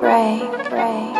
pray, pray.